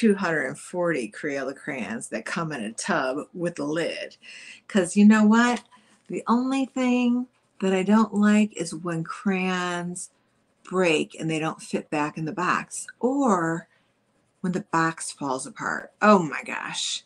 240 Crayola crayons that come in a tub with a lid. Because you know what? The only thing that I don't like is when crayons break and they don't fit back in the box or when the box falls apart. Oh my gosh.